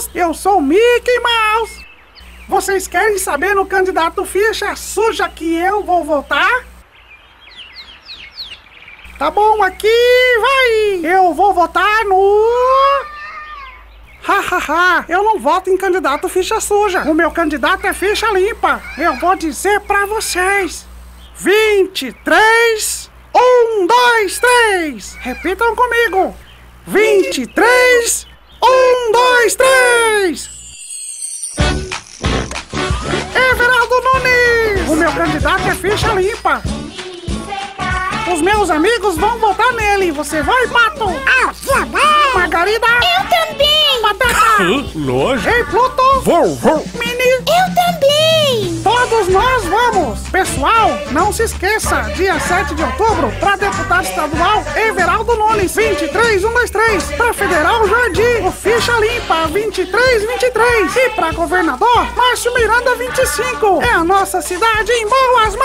amigos, eu sou o Mickey Mouse. Vocês querem saber no candidato ficha suja que eu vou votar? Tá bom, aqui vai! Eu vou votar no. Hahaha, eu não voto em candidato ficha suja. O meu candidato é ficha limpa. Eu vou dizer pra vocês: 23, 1, 2, 3. Repitam comigo: 23, 1, 2, 3. Everaldo Nunes! O meu candidato é ficha limpa. Os meus amigos vão votar nele. Você vai, Pato? Ah, já vai! Margarida? Eu também! Pateta! Lógico. Ei, Pluto! Vou, vou. Mini! Eu também! Pessoal, não se esqueça, dia 7 de outubro, para deputado estadual, Everaldo Nunes, 23123, para federal Jardim, o Ficha Limpa, 2323, e para governador, Márcio Miranda, 25. É a nossa cidade em boas